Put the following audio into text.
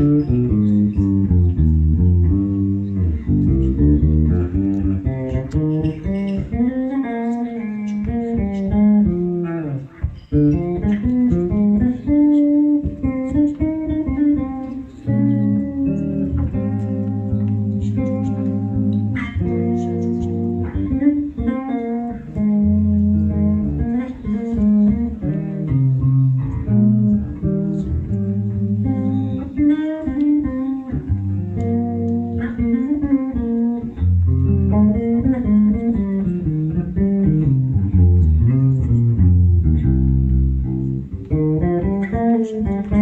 Mm-hmm. Mm-hmm.